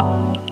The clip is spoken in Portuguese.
Música